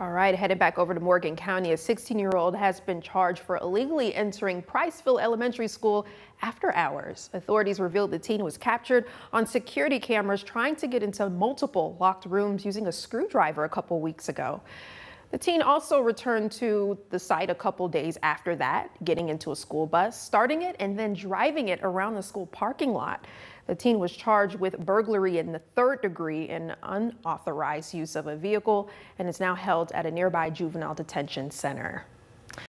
All right, headed back over to Morgan County, a 16-year-old has been charged for illegally entering Priceville Elementary School after hours. Authorities revealed the teen was captured on security cameras trying to get into multiple locked rooms using a screwdriver a couple weeks ago. The teen also returned to the site a couple days after that, getting into a school bus, starting it, and then driving it around the school parking lot. The teen was charged with burglary in the third degree and unauthorized use of a vehicle and is now held at a nearby juvenile detention center.